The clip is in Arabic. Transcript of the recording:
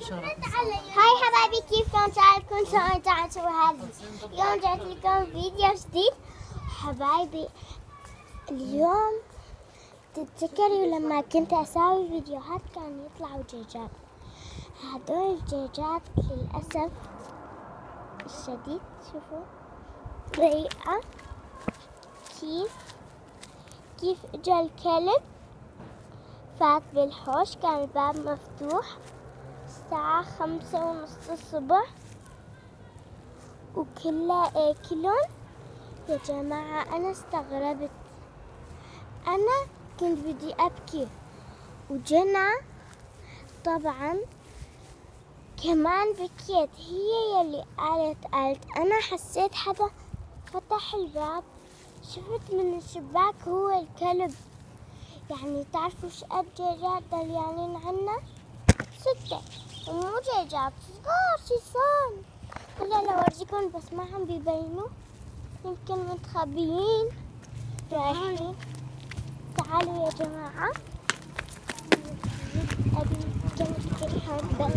هاي حبايبي كيفكم شعركم شلون نسوي هذا اليوم جبت لكم فيديو جديد حبايبي اليوم تتذكروا لما كنت أسوي فيديوهات كان يطلعوا دجاجات هذول الدجاجات للاسف الشديد شوفوا طريقة كيف كيف اجا الكلب فات بالحوش كان الباب مفتوح الساعة خمسة ونص الصبح. وكلها آكلون؟ يا جماعة أنا استغربت. أنا كنت بدي أبكي. وجنى طبعا كمان بكيت. هي يلي قالت قالت أنا حسيت حدا فتح الباب. شفت من الشباك هو الكلب. يعني تعرفوا إيش قد دجاجات دليالين عنا؟ ستة. المزعجات صغار شيصان هلا لو أورجيكم بس ما عم بيبينوا. يمكن متخبيين. رايحين. تعالوا يا جماعة. أبي كم كتير حبة